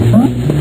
Huh?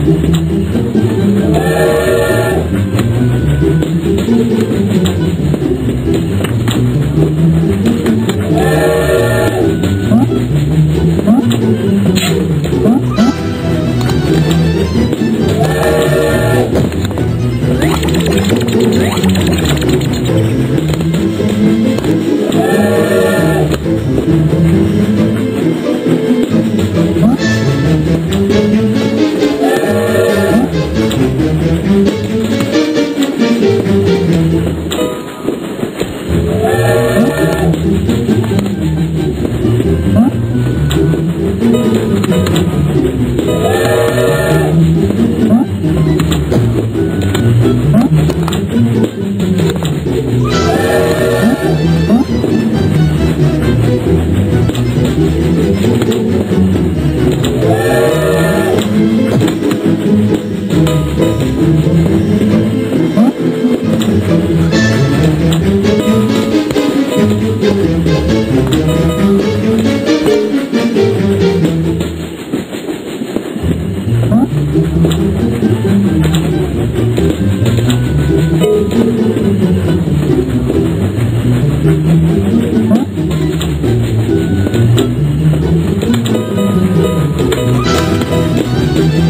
Música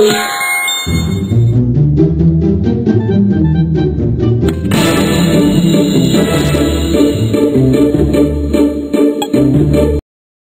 Bye.